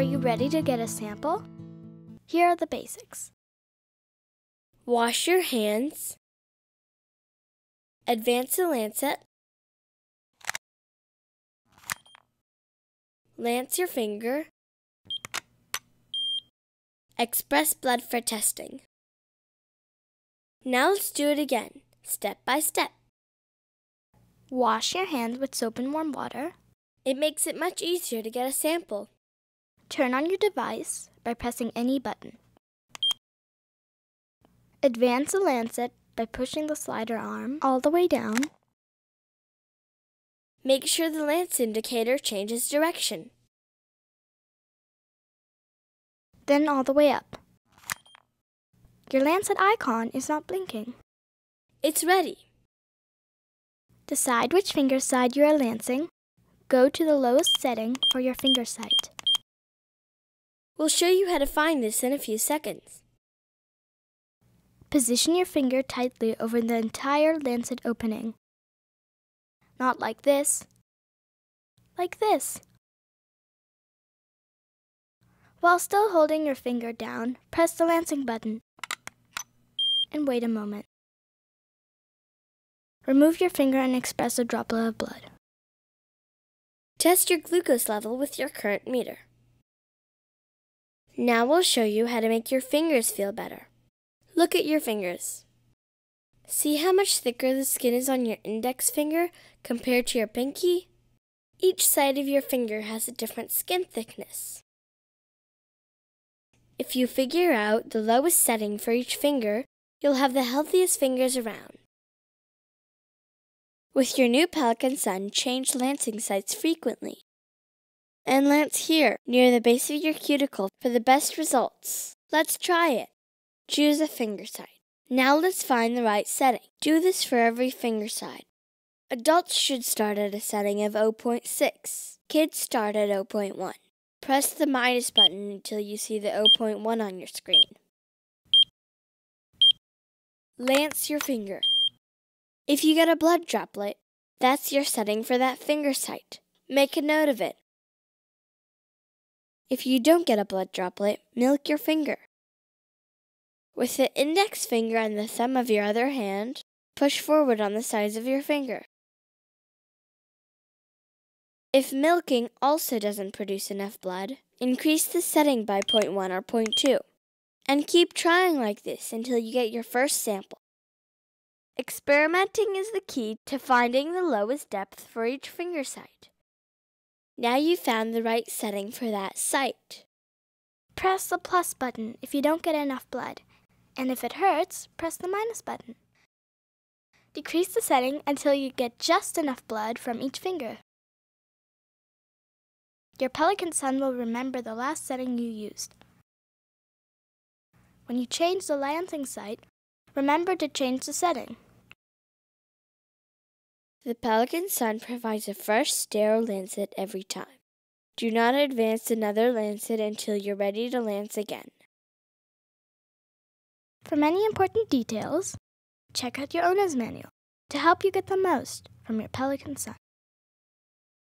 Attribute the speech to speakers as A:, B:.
A: Are you ready to get a sample? Here are the basics.
B: Wash your hands. Advance the lancet. Lance your finger. Express blood for testing. Now let's do it again, step by step.
A: Wash your hands with soap and warm water.
B: It makes it much easier to get a sample.
A: Turn on your device by pressing any button. Advance the lancet by pushing the slider arm all the way down.
B: Make sure the lance indicator changes direction.
A: Then all the way up. Your lancet icon is not blinking.
B: It's ready.
A: Decide which finger side you are lancing. Go to the lowest setting for your finger site.
B: We'll show you how to find this in a few seconds.
A: Position your finger tightly over the entire lancet opening. Not like this. Like this. While still holding your finger down, press the lancing button and wait a moment. Remove your finger and express a droplet of blood.
B: Test your glucose level with your current meter. Now we'll show you how to make your fingers feel better. Look at your fingers. See how much thicker the skin is on your index finger compared to your pinky? Each side of your finger has a different skin thickness. If you figure out the lowest setting for each finger, you'll have the healthiest fingers around. With your new Pelikan Sun, change lancing sites frequently. And lance here, near the base of your cuticle, for the best results. Let's try it. Choose a finger side. Now let's find the right setting. Do this for every finger side. Adults should start at a setting of 0.6. Kids start at 0.1. Press the minus button until you see the 0.1 on your screen. Lance your finger. If you get a blood droplet, that's your setting for that finger site. Make a note of it. If you don't get a blood droplet, milk your finger. With the index finger and the thumb of your other hand, push forward on the sides of your finger. If milking also doesn't produce enough blood, increase the setting by 0.1 or 0.2. And keep trying like this until you get your first sample. Experimenting is the key to finding the lowest depth for each finger site. Now you've found the right setting for that site.
A: Press the plus button if you don't get enough blood, and if it hurts, press the minus button. Decrease the setting until you get just enough blood from each finger. Your Pelikan Sun will remember the last setting you used. When you change the lancing site, remember to change the setting.
B: The Pelikan Sun provides a fresh, sterile lancet every time. Do not advance another lancet until you're ready to lance again.
A: For many important details, check out your owner's manual to help you get the most from your Pelikan Sun.